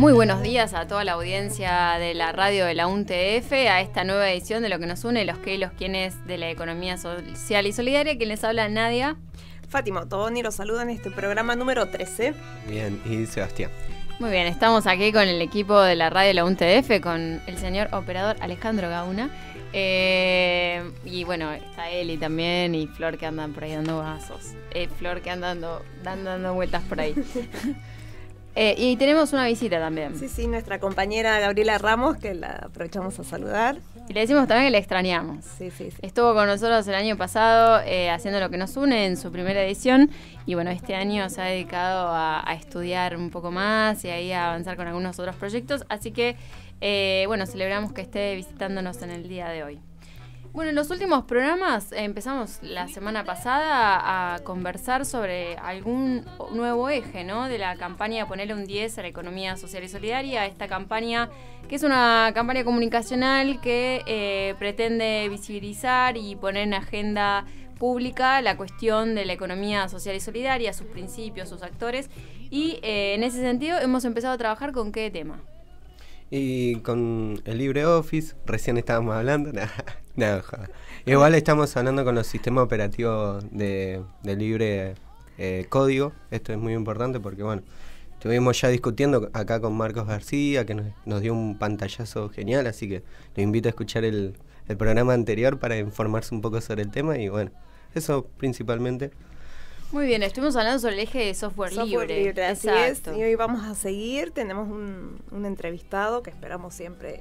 Muy buenos días a toda la audiencia de la radio de la UNTF, a esta nueva edición de Lo que nos une, los que y los quienes de la economía social y solidaria. Quien les habla, Nadia. Fátima Toboni los saluda en este programa número 13. Bien, y Sebastián. Muy bien, estamos aquí con el equipo de la radio de la UNTF, con el señor operador Alejandro Gauna. Eh, y bueno, está Eli también y Flor que andan por ahí dando vasos. Eh, Flor que andan dando, dando vueltas por ahí. Eh, y tenemos una visita también. Sí, sí, nuestra compañera Gabriela Ramos, que la aprovechamos a saludar. Y le decimos también que la extrañamos. Sí, sí, sí. Estuvo con nosotros el año pasado eh, haciendo lo que nos une en su primera edición. Y bueno, este año se ha dedicado a, estudiar un poco más y ahí a avanzar con algunos otros proyectos. Así que, eh, bueno, celebramos que esté visitándonos en el día de hoy. Bueno, en los últimos programas empezamos la semana pasada a conversar sobre algún nuevo eje, ¿no? De la campaña Ponerle un 10 a la economía social y solidaria. Esta campaña, que es una campaña comunicacional que eh, pretende visibilizar y poner en agenda pública la cuestión de la economía social y solidaria, sus principios, sus actores. Y eh, en ese sentido hemos empezado a trabajar con qué tema. Y con el LibreOffice, recién estábamos hablando. Igual estamos hablando con los sistemas operativos de, libre eh, código. Esto es muy importante porque, bueno, estuvimos ya discutiendo acá con Marcos García, que nos, dio un pantallazo genial, así que lo invito a escuchar el, el programa anterior para informarse un poco sobre el tema y, bueno, eso principalmente. Muy bien, estuvimos hablando sobre el eje de software, libre. Así es, y hoy vamos a seguir. Tenemos un, un entrevistado que esperamos siempre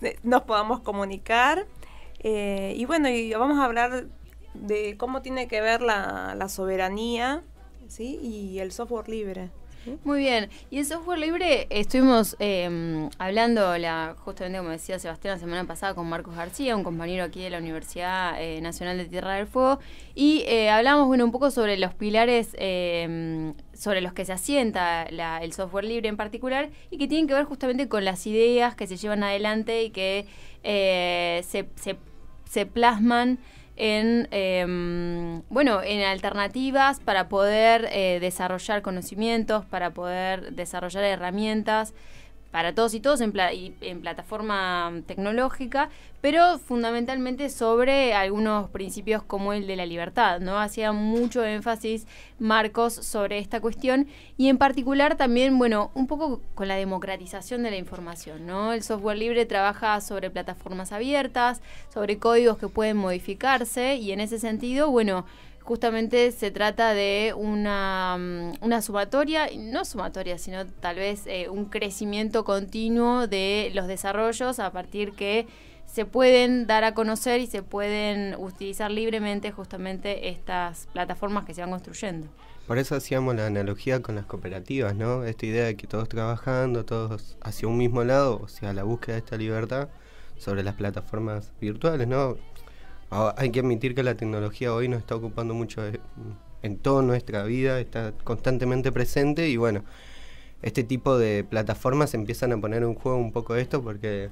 que nos podamos comunicar. Eh, y bueno, y vamos a hablar de cómo tiene que ver la, la soberanía ¿sí? y el software libre. Muy bien. Y el software libre, estuvimos em, hablando, la, justamente como decía Sebastián la semana pasada, con Marcos García, un compañero aquí de la Universidad eh, Nacional de Tierra del Fuego, y eh, hablamos bueno, un poco sobre los pilares em, sobre los que se asienta el software libre en particular, y que tienen que ver justamente con las ideas que se llevan adelante y que se, se se plasman en, em, bueno, en alternativas para poder eh, desarrollar conocimientos, para poder desarrollar herramientas para todos y todos en, en, plataforma tecnológica, pero fundamentalmente sobre algunos principios como el de la libertad, ¿no? Hacía mucho énfasis Marcos sobre esta cuestión y en particular también, bueno, un poco con la democratización de la información, ¿no? El software libre trabaja sobre plataformas abiertas, sobre códigos que pueden modificarse y en ese sentido, bueno, justamente se trata de una, mm, una sumatoria, no sumatoria, sino tal vez eh, un crecimiento continuo de los desarrollos a partir que se pueden dar a conocer y se pueden utilizar libremente justamente estas plataformas que se van construyendo. Por eso hacíamos la analogía con las cooperativas, ¿no? Esta idea de que todos trabajando, todos hacia un mismo lado, o sea, la búsqueda de esta libertad sobre las plataformas virtuales, ¿no? Ah, hay que admitir que la tecnología hoy nos está ocupando mucho en toda nuestra vida, está constantemente presente y bueno, este tipo de plataformas empiezan a poner en juego un poco esto porque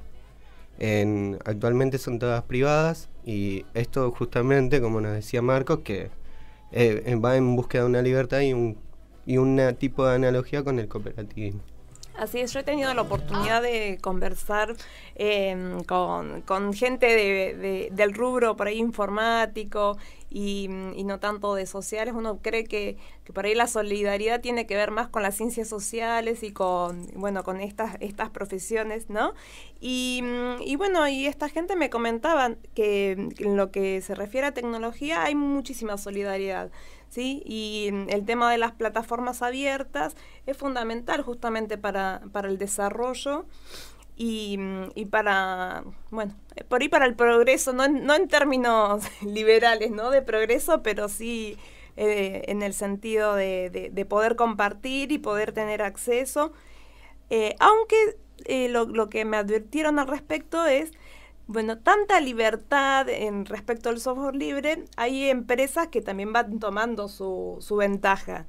en, actualmente son todas privadas y esto justamente, como nos decía Marcos, que eh, va en búsqueda de una libertad y un y un tipo de analogía con el cooperativismo. Así es, yo he tenido la oportunidad de conversar em, con, gente de, del rubro por ahí informático y, no tanto de sociales. Uno cree que, por ahí la solidaridad tiene que ver más con las ciencias sociales y con, bueno, con estas, estas profesiones, ¿no? Y, y bueno, y esta gente me comentaba que en lo que se refiere a tecnología hay muchísima solidaridad. ¿sí? Y el tema de las plataformas abiertas es fundamental justamente para, para el desarrollo y, y, para, bueno, por ahí para el progreso, no no en términos liberales, ¿no? De progreso, pero sí eh, en el sentido de, de, poder compartir y poder tener acceso. Eh, aunque eh, lo, lo que me advirtieron al respecto es bueno, tanta libertad en respecto al software libre, hay empresas que también van tomando su, su ventaja.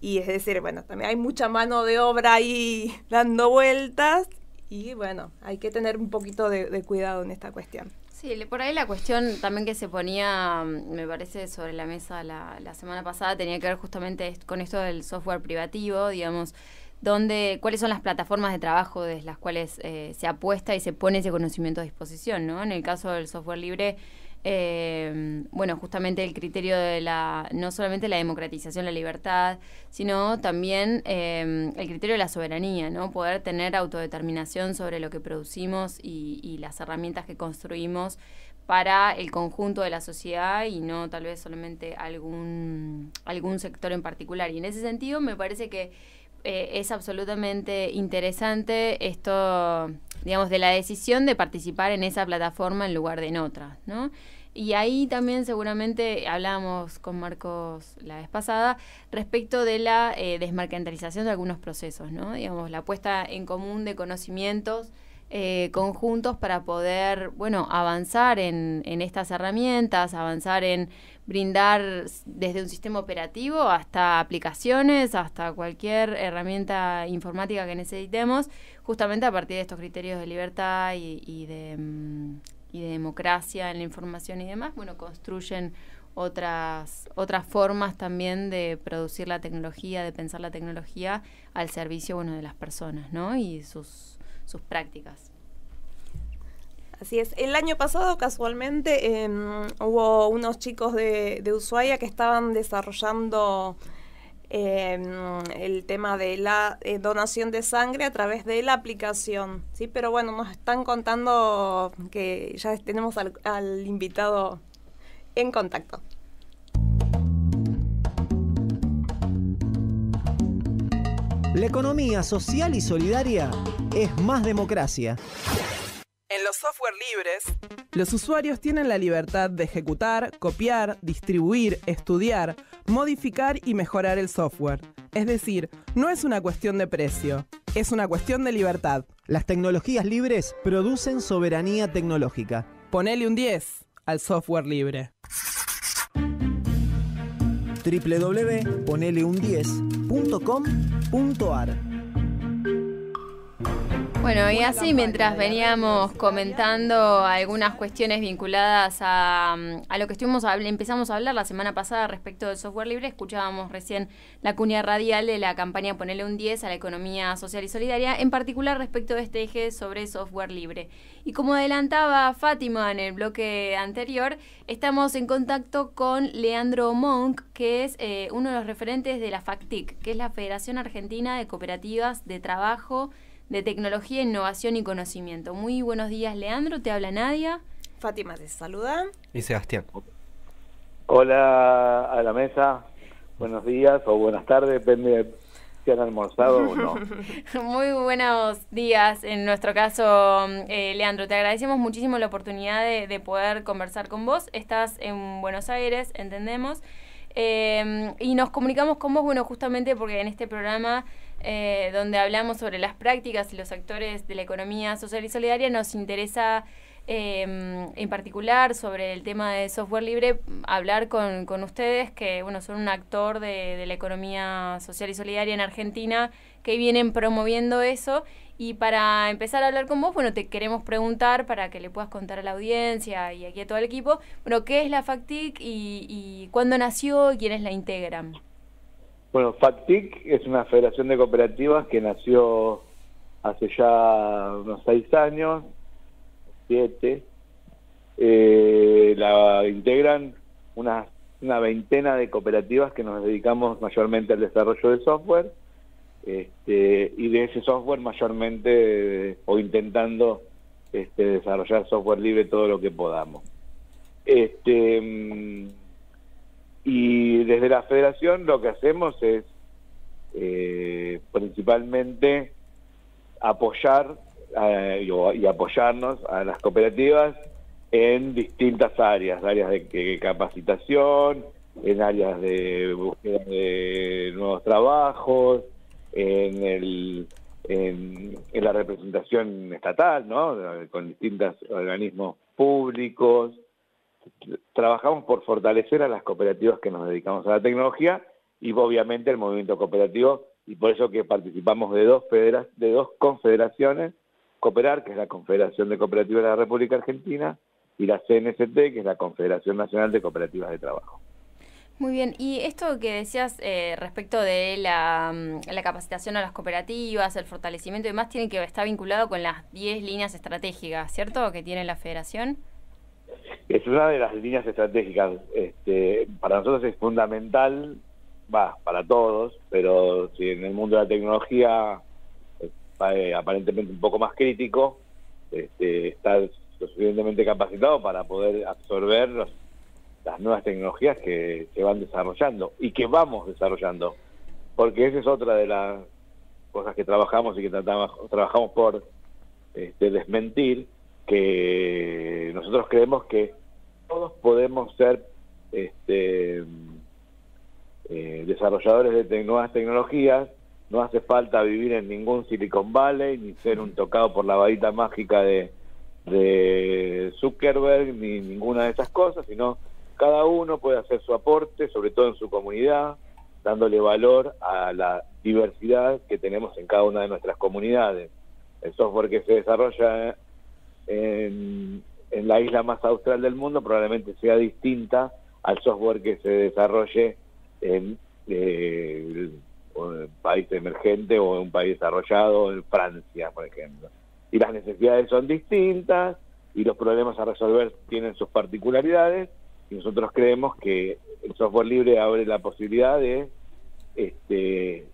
Y es decir, bueno, también hay mucha mano de obra ahí dando vueltas y bueno, hay que tener un poquito de, cuidado en esta cuestión. Sí, por ahí la cuestión también que se ponía, me parece, sobre la mesa la, la semana pasada tenía que ver justamente con esto del software privativo, digamos, dónde, cuáles son las plataformas de trabajo desde las cuales eh, se apuesta y se pone ese conocimiento a disposición, ¿no? En el caso del software libre, eh, bueno, justamente el criterio de la, no solamente la democratización, la libertad, sino también eh, el criterio de la soberanía, ¿no? Poder tener autodeterminación sobre lo que producimos y, y, las herramientas que construimos para el conjunto de la sociedad y no tal vez solamente algún, algún sector en particular. Y en ese sentido me parece que eh, es absolutamente interesante esto, digamos, de la decisión de participar en esa plataforma en lugar de en otra, ¿no? Y ahí también seguramente hablábamos con Marcos la vez pasada respecto de la eh, de algunos procesos, ¿no? Digamos, la puesta en común de conocimientos eh, conjuntos para poder, bueno, avanzar en, estas herramientas, avanzar en brindar desde un sistema operativo hasta aplicaciones, hasta cualquier herramienta informática que necesitemos, justamente a partir de estos criterios de libertad y, de, mm, y de democracia en la información y demás, bueno, construyen otras, otras formas también de producir la tecnología, de pensar la tecnología al servicio bueno, de las personas, ¿no? Y sus sus prácticas. Así es. El año pasado, casualmente, eh, hubo unos chicos de, de, Ushuaia que estaban desarrollando eh, el tema de la eh, donación de sangre a través de la aplicación. ¿sí? Pero bueno, nos están contando que ya tenemos al invitado en contacto. La economía social y solidaria es más democracia. En los software libres, los usuarios tienen la libertad de ejecutar, copiar, distribuir, estudiar, modificar y mejorar el software. Es decir, no es una cuestión de precio, es una cuestión de libertad. Las tecnologías libres producen soberanía tecnológica. Ponele un 10 al software libre www.poneleun10.com.ar bueno, y así mientras veníamos comentando algunas cuestiones vinculadas a, a lo que estuvimos empezamos a hablar la semana pasada respecto del software libre, escuchábamos recién la cuña radial de la campaña Ponele un 10 a la economía social y solidaria, en particular respecto de este eje sobre software libre. Y como adelantaba Fátima en el bloque anterior, estamos en contacto con Leandro Monk, que es eh, uno de los referentes de la FACTIC, que es la Federación Argentina de Cooperativas de Trabajo de Tecnología, Innovación y Conocimiento. Muy buenos días, Leandro. Te habla Nadia. Fátima te saluda. Y Sebastián. Hola a la mesa. Buenos días o buenas tardes, depende si han almorzado o no. Muy buenos días. En nuestro caso, eh, Leandro, te agradecemos muchísimo la oportunidad de, de, poder conversar con vos. Estás en Buenos Aires, entendemos. Eh, y nos comunicamos con vos, bueno, justamente porque en este programa eh, donde hablamos sobre las prácticas y los actores de la economía social y solidaria, nos interesa eh, en particular sobre el tema de software libre, hablar con, con ustedes que bueno, son un actor de, de, la economía social y solidaria en Argentina que vienen promoviendo eso. Y para empezar a hablar con vos, bueno, te queremos preguntar para que le puedas contar a la audiencia y aquí a todo el equipo, bueno, ¿qué es la FACTIC y, cuándo nació y quiénes la integran? Bueno, FACTIC es una federación de cooperativas que nació hace ya unos seis años, siete. Eh, la integran una veintena de cooperativas que nos dedicamos mayormente al desarrollo de software este, y de ese software mayormente o intentando este, desarrollar software libre todo lo que podamos. Este, mm, y desde la federación lo que hacemos es eh, principalmente apoyar eh, y, apoyarnos a las cooperativas en distintas áreas, áreas de, de capacitación, en áreas de búsqueda de nuevos trabajos, en la representación estatal, ¿no? Con distintos organismos públicos, trabajamos por fortalecer a las cooperativas que nos dedicamos a la tecnología y obviamente el movimiento cooperativo y por eso que participamos de dos de dos confederaciones, Cooperar, que es la Confederación de Cooperativas de la República Argentina, y la CNST, que es la Confederación Nacional de Cooperativas de Trabajo. Muy bien, y esto que decías eh, respecto de la, mm, la, capacitación a las cooperativas, el fortalecimiento y demás, tiene que estar vinculado con las 10 líneas estratégicas, ¿cierto? Que tiene la federación. Es una de las líneas estratégicas. Este, para nosotros es fundamental, va, para todos, pero si en el mundo de la tecnología eh, aparentemente un poco más crítico, este, está suficientemente capacitado para poder absorber los las nuevas tecnologías que se van desarrollando y que vamos desarrollando, porque esa es otra de las cosas que trabajamos y que tratamos, trabajamos por este, desmentir, que nosotros creemos que todos podemos ser este, eh, desarrolladores de nuevas tecnologías, no hace falta vivir en ningún Silicon Valley, ni ser un tocado por la varita mágica de, de Zuckerberg, ni ninguna de esas cosas, sino cada uno puede hacer su aporte, sobre todo en su comunidad, dándole valor a la diversidad que tenemos en cada una de nuestras comunidades. El software que se desarrolla en, la isla más austral del mundo probablemente sea distinta al software que se desarrolle en eh, un país emergente o en un país desarrollado, en Francia, por ejemplo. Y las necesidades son distintas y los problemas a resolver tienen sus particularidades y nosotros creemos que el software libre abre la posibilidad de este,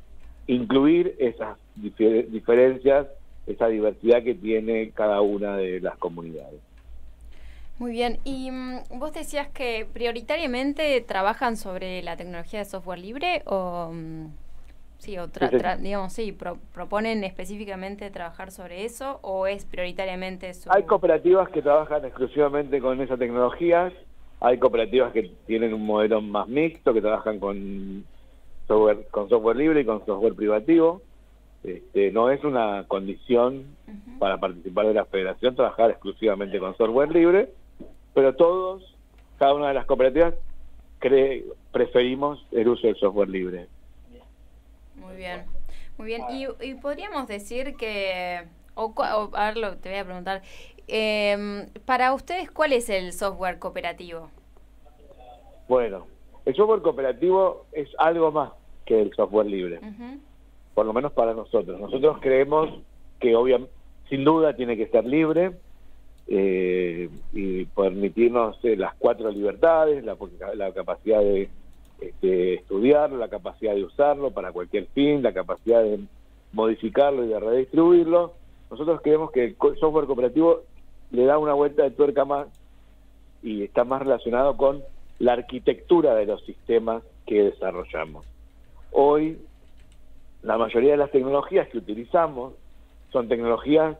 incluir esas diferencias, esa diversidad que tiene cada una de las comunidades. Muy bien, y mm, vos decías que prioritariamente trabajan sobre la tecnología de software libre o mm, sí, o digamos sí, proponen específicamente trabajar sobre eso o es prioritariamente Hay cooperativas que trabajan exclusivamente con esa tecnología hay cooperativas que tienen un modelo más mixto, que trabajan con software, con software libre y con software privativo. Este, no es una condición para participar de la federación trabajar exclusivamente con software libre, pero todos, cada una de las cooperativas, cree, preferimos el uso del software libre. Muy bien, muy bien. Y, podríamos decir que, o, a ver, te voy a preguntar, eh, para ustedes, ¿cuál es el software cooperativo? Bueno, el software cooperativo es algo más que el software libre, por lo menos para nosotros. Nosotros creemos que obviamente, sin duda tiene que ser libre eh, y permitirnos eh, las cuatro libertades, la, la capacidad de este, estudiarlo, la capacidad de usarlo para cualquier fin, la capacidad de modificarlo y de redistribuirlo. Nosotros creemos que el software cooperativo le da una vuelta de tuerca más y está más relacionado con la arquitectura de los sistemas que desarrollamos. Hoy, la mayoría de las tecnologías que utilizamos son tecnologías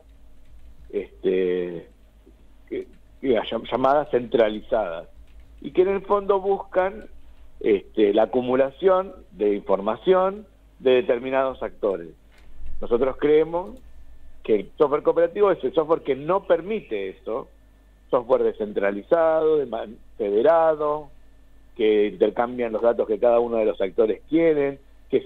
este, llamadas centralizadas y que en el fondo buscan este, la acumulación de información de determinados actores. Nosotros creemos que el software cooperativo es el software que no permite eso, software descentralizado, federado, que intercambian los datos que cada uno de los actores quieren, que,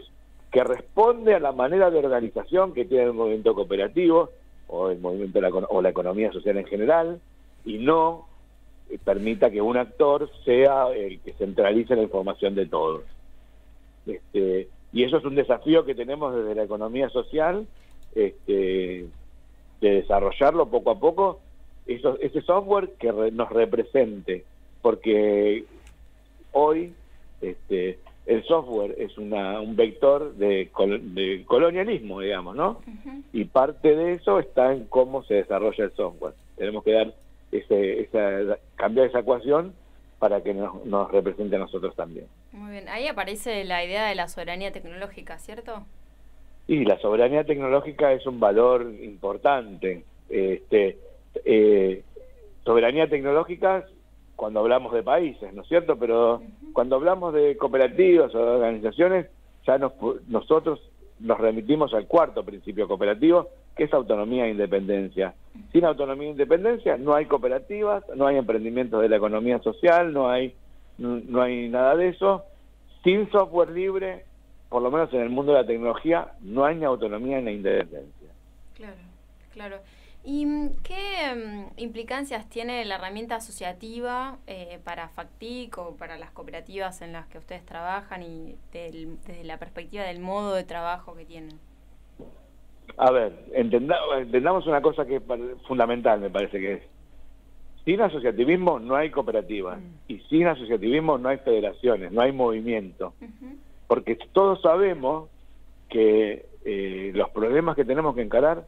que responde a la manera de organización que tiene el movimiento cooperativo o el movimiento o la economía social en general, y no permita que un actor sea el que centralice la información de todos. Este, y eso es un desafío que tenemos desde la economía social este, de desarrollarlo poco a poco, eso, ese software que nos represente, porque hoy este, el software es una, un vector de, colonialismo, digamos, ¿no? Y parte de eso está en cómo se desarrolla el software. Tenemos que dar ese, esa, cambiar esa ecuación para que nos, nos represente a nosotros también. Muy bien, ahí aparece la idea de la soberanía tecnológica, ¿cierto? Y la soberanía tecnológica es un valor importante. Este, eh, soberanía tecnológica cuando hablamos de países, ¿no es cierto? Pero cuando hablamos de cooperativas o organizaciones, ya nos, nosotros nos remitimos al cuarto principio cooperativo, que es autonomía e independencia. Sin autonomía e independencia no hay cooperativas, no hay emprendimientos de la economía social, no hay, no hay nada de eso. Sin software libre por lo menos en el mundo de la tecnología, no hay ni autonomía ni independencia. Claro, claro. ¿Y qué mm, implicancias tiene la herramienta asociativa eh, para FACTIC o para las cooperativas en las que ustedes trabajan y desde la perspectiva del modo de trabajo que tienen? A ver, entendamos una cosa que es fundamental, me parece que es. Sin asociativismo no hay cooperativas mm. y sin asociativismo no hay federaciones, no hay movimiento. Porque todos sabemos que eh, los problemas que tenemos que encarar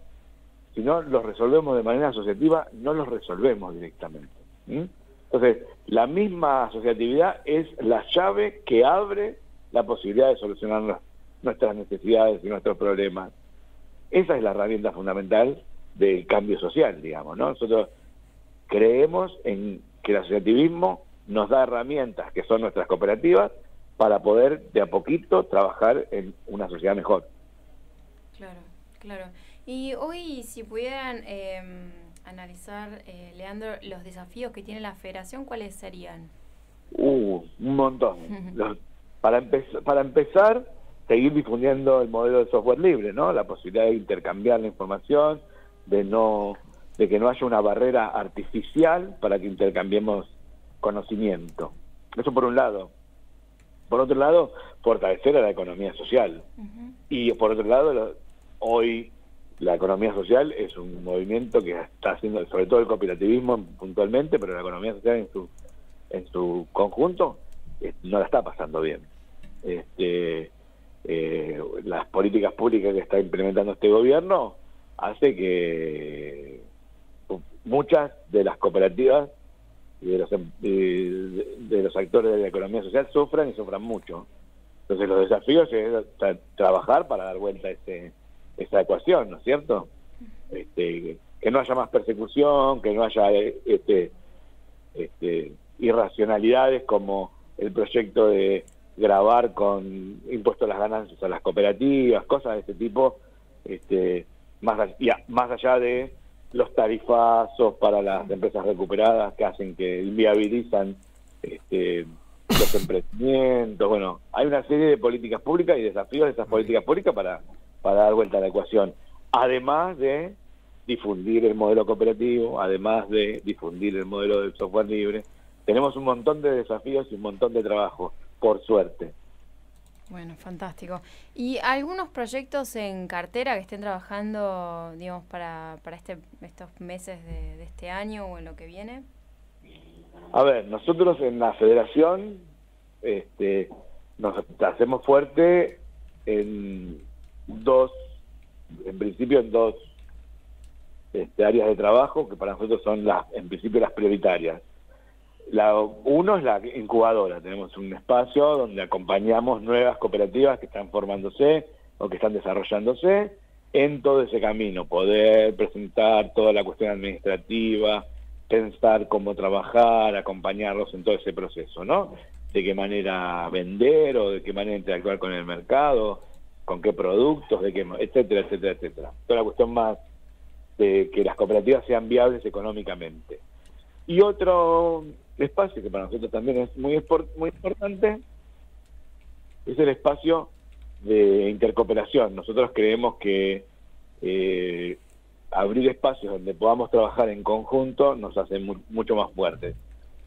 si no los resolvemos de manera asociativa, no los resolvemos directamente. Entonces, la misma asociatividad es la llave que abre la posibilidad de solucionar nuestras necesidades y nuestros problemas. Esa es la herramienta fundamental del cambio social, digamos, ¿no? Nosotros creemos en que el asociativismo nos da herramientas, que son nuestras cooperativas, para poder de a poquito trabajar en una sociedad mejor. Claro, claro. Y hoy, si pudieran em, analizar, eh, Leandro, los desafíos que tiene la federación, ¿cuáles serían? Uh, un montón. para, para empezar, seguir difundiendo el modelo de software libre, ¿no? La posibilidad de intercambiar la información, de no de que no haya una barrera artificial para que intercambiemos conocimiento. Eso por un lado. Por otro lado, fortalecer a la economía social. Y por otro lado, hoy la economía social es un movimiento que está haciendo, sobre todo el cooperativismo puntualmente, pero la economía social en su, en su conjunto eh, no la está pasando bien. Este, eh, las políticas públicas que está implementando este gobierno hace que muchas de las cooperativas y de los, em, de los actores de la economía social sufran y sufran mucho. Entonces los desafíos es trabajar para dar vuelta a este esa ecuación, ¿no es cierto? Este, que no haya más persecución, que no haya este, este, irracionalidades como el proyecto de grabar con impuesto a las ganancias a las cooperativas, cosas de este tipo, este, más, más allá de los tarifazos para las empresas recuperadas que hacen que inviabilizan este, los emprendimientos. Bueno, hay una serie de políticas públicas y desafíos de esas políticas públicas para para dar vuelta a la ecuación. Además de difundir el modelo cooperativo, además de difundir el modelo del software libre, tenemos un montón de desafíos y un montón de trabajo, por suerte. Bueno, fantástico. ¿Y algunos proyectos en cartera que estén trabajando, digamos, para, para este, estos meses de, este año o en lo que viene? A ver, nosotros en la federación este, nos hacemos fuerte en dos, en principio en dos este, áreas de trabajo que para nosotros son las, en principio las prioritarias. La, uno es la incubadora, tenemos un espacio donde acompañamos nuevas cooperativas que están formándose o que están desarrollándose en todo ese camino, poder presentar toda la cuestión administrativa, pensar cómo trabajar, acompañarlos en todo ese proceso, ¿no? De qué manera vender o de qué manera interactuar con el mercado, con qué productos, de qué, etcétera, etcétera, etcétera. Toda la cuestión más de que las cooperativas sean viables económicamente. Y otro espacio que para nosotros también es muy, muy importante es el espacio de intercooperación. Nosotros creemos que eh, abrir espacios donde podamos trabajar en conjunto nos hace mucho más fuertes.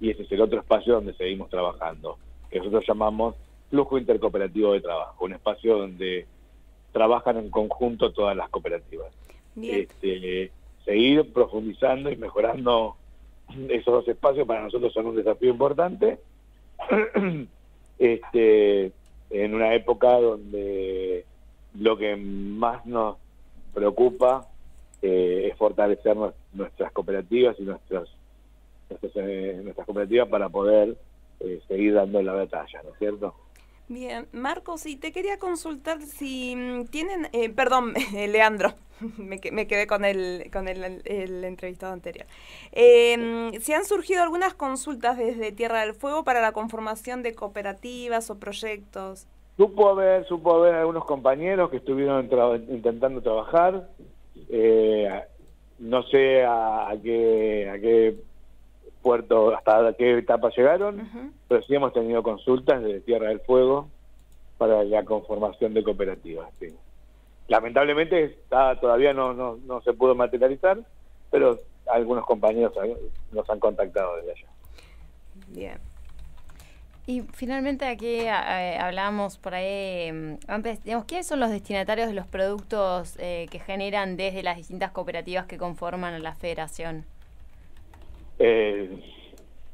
Y ese es el otro espacio donde seguimos trabajando, que nosotros llamamos flujo intercooperativo de trabajo, un espacio donde trabajan en conjunto todas las cooperativas. Este, seguir profundizando y mejorando esos dos espacios para nosotros son un desafío importante. este, en una época donde lo que más nos preocupa eh, es fortalecer nuestras cooperativas y nuestras nuestras, eh, nuestras cooperativas para poder eh, seguir dando la batalla, ¿no es cierto? Bien, Marcos, y te quería consultar si mm, tienen, eh, perdón, Leandro, me, me, quedé con el, con el, el entrevistado anterior. Eh, si han surgido algunas consultas desde Tierra del Fuego para la conformación de cooperativas o proyectos. Supo haber, supo haber algunos compañeros que estuvieron intentando trabajar. Eh, no sé a, qué, a qué puerto, hasta qué etapa llegaron, pero sí hemos tenido consultas desde Tierra del Fuego para la conformación de cooperativas. Lamentablemente está, todavía no, no, no se pudo materializar, pero algunos compañeros nos han contactado desde allá. Bien. Y finalmente aquí eh, hablamos por ahí mm, antes, digamos, ¿quiénes son los destinatarios de los productos eh, que generan desde las distintas cooperativas que conforman la federación? Eh,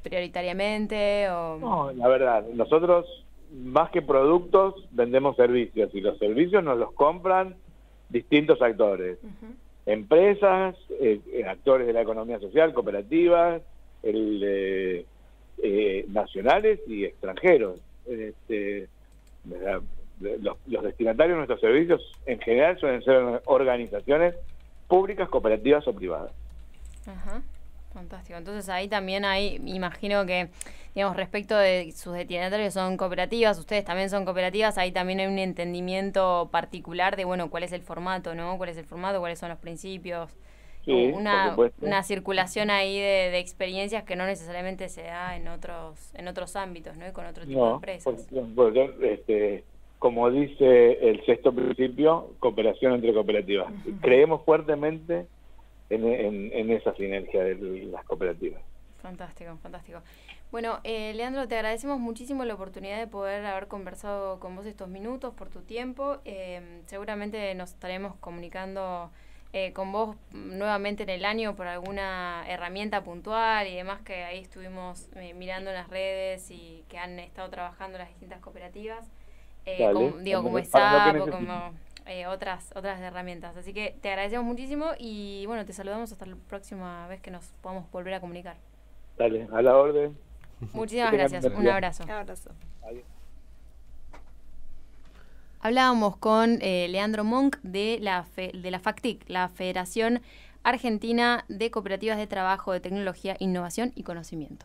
¿Prioritariamente o...? No, la verdad, nosotros más que productos vendemos servicios y los servicios nos los compran distintos actores. Empresas, actores de la economía social, cooperativas, el eh, nacionales y extranjeros. Este, los, destinatarios de nuestros servicios en general suelen ser organizaciones públicas, cooperativas o privadas. Fantástico. Entonces ahí también hay, imagino que, digamos, respecto de sus destinatarios son cooperativas, ustedes también son cooperativas, ahí también hay un entendimiento particular de, bueno, cuál es el formato, ¿no? ¿Cuál es el formato? ¿Cuáles son los principios? una, una circulación ahí de, experiencias que no necesariamente se da en otros en otros ámbitos, ¿no? Y con otro tipo de empresas. este, como dice el sexto principio, cooperación entre cooperativas. Creemos fuertemente en, esa sinergia de las cooperativas. Fantástico, fantástico. Bueno, eh, Leandro, te agradecemos muchísimo la oportunidad de poder haber conversado con vos estos minutos, por tu tiempo. Eh, seguramente nos estaremos comunicando eh, con vos nuevamente en el año por alguna herramienta puntual y demás que ahí estuvimos eh, mirando en las redes y que han estado trabajando las distintas cooperativas. Eh, como, digo, como SAP o como otras, otras herramientas. Así que te agradecemos muchísimo y bueno, te saludamos hasta la próxima vez que nos podamos volver a comunicar. Dale, a la orden. Muchísimas gracias. Un abrazo. Un abrazo. Hablábamos con eh, Leandro Monk de la, de la FACTIC, la Federación Argentina de Cooperativas de Trabajo de Tecnología, Innovación y Conocimiento.